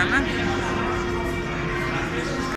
karena